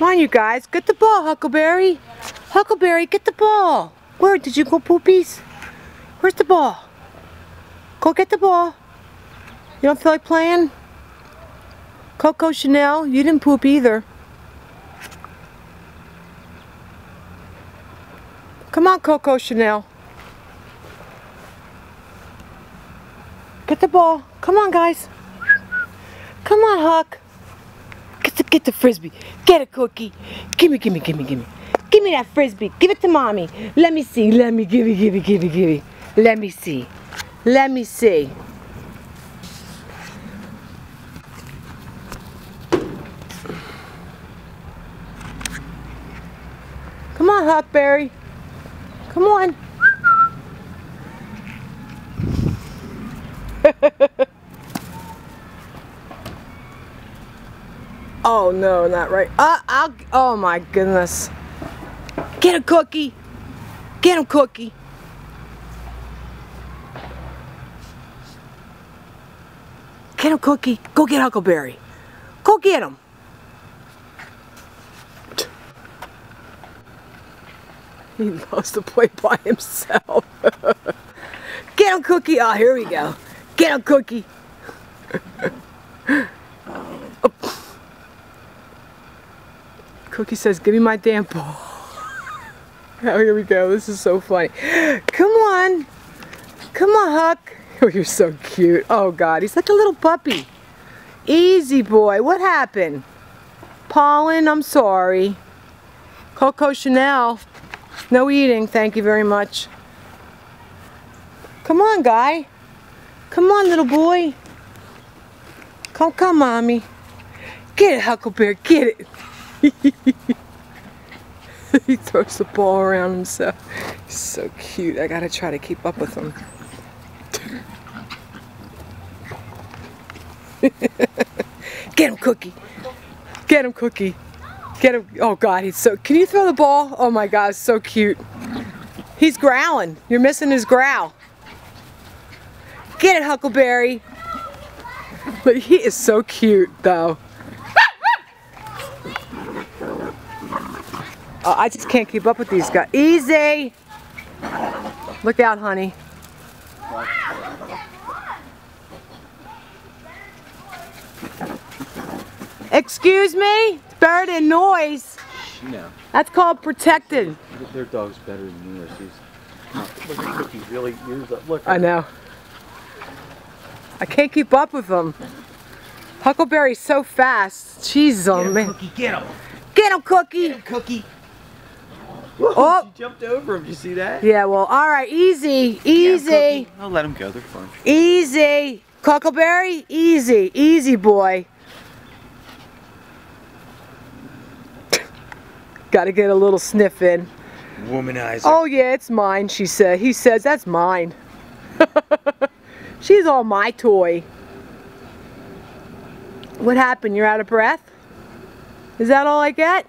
Come on, you guys. Get the ball, Huckleberry. Huckleberry, get the ball. Where did you go, poopies? Where's the ball? Go get the ball. You don't feel like playing? Coco Chanel, you didn't poop either. Come on, Coco Chanel. Get the ball. Come on, guys. Come on, Huck. Get the, frisbee. Get a cookie. Gimme, gimme, gimme, gimme. Give me that frisbee. Give it to mommy. Let me see. Let me gimme, gimme, gimme, gimme. Let me see. Let me see. Come on, Huckberry. Come on. oh no, not right. Uh, I'll, oh my goodness. Get a cookie. Get him cookie. Get him cookie. Go get Huckleberry. Go get him. He loves to play by himself. Get him, Cookie. Oh, here we go. Get him, Cookie. oh. Cookie says, give me my damn ball. oh, here we go. This is so funny. Come on. Come on, Huck. Oh, you're so cute. Oh, God. He's like a little puppy. Easy, boy. What happened? Pollen, I'm sorry. Coco Chanel. No eating, thank you very much. Come on, guy. Come on, little boy. Come, come, mommy. Get it, Huckleberry, get it. he throws the ball around himself. He's so cute. I gotta try to keep up with him. Get him, Cookie. Get him, Cookie. Get him. Oh God, he's so. Can you throw the ball? Oh my God, so cute. He's growling. You're missing his growl. Get it, Huckleberry. But he is so cute, though. Oh, I just can't keep up with these guys. Easy. Look out, honey. Excuse me? better than noise. No. That's called protected. Their dog's better than yours. He's, look at Cookie really ears up. Look. I know. I can't keep up with them. Huckleberry's so fast. Jeez, oh get man. Cookie, get him. Get him, Cookie. Get him, Cookie. Oh. She jumped over him. Did You see that? Yeah, well, all right, easy, easy. I'll let him go. They're fun. Easy. Huckleberry, easy, easy boy. Got to get a little sniff in. Womanizer. Oh yeah, it's mine, she said. He says, that's mine. She's all my toy. What happened? You're out of breath? Is that all I get?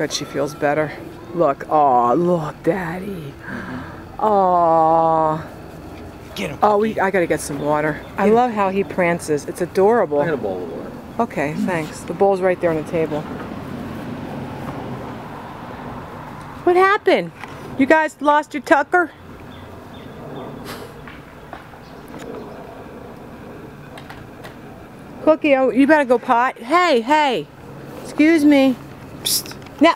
Good, she feels better. Look, oh, look, Daddy. Oh. Get him. Oh, we, I gotta get some water. I love how he prances. It's adorable. I had a bowl of water. Okay, thanks. The bowl's right there on the table. What happened? You guys lost your tucker? Cookie, oh, you better go pot. Hey, hey. Excuse me. Psst. Now,